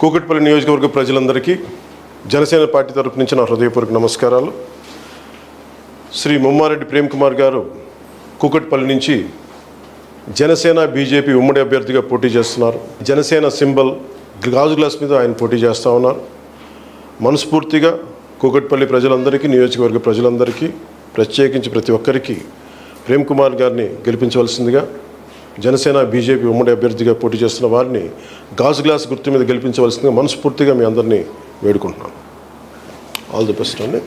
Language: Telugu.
కూకట్పల్లి నియోజకవర్గ ప్రజలందరికీ జనసేన పార్టీ తరపు నుంచి నా హృదయపూర్వక నమస్కారాలు. శ్రీ ముమ్మారెడ్డి ప్రేమ్ కుమార్ గారు కూకట్పల్లి నుంచి జనసేన బీజేపీ ఉమ్మడి అభ్యర్థిగా పోటీ చేస్తున్నారు. జనసేన సింబల్ గాజు గ్లాస్ మీద ఆయన పోటీ చేస్తూ ఉన్నారు. మనస్ఫూర్తిగా కూకట్పల్లి ప్రజలందరికీ నియోజకవర్గ ప్రజలందరికీ ప్రత్యేకించి ప్రతి ఒక్కరికి ప్రేమ్ కుమార్ గారిని గెలిపించవలసిందిగా జనసేన బీజేపీ ఉమ్మడి అభ్యర్థిగా పోటీ చేస్తున్న వారిని గాజు గ్లాస్ గుర్తు మీద గెలిపించవలసిందిగా మనస్ఫూర్తిగా మీ అందరినీ వేడుకుంటున్నాను. ఆల్ ది బెస్ట్ అండి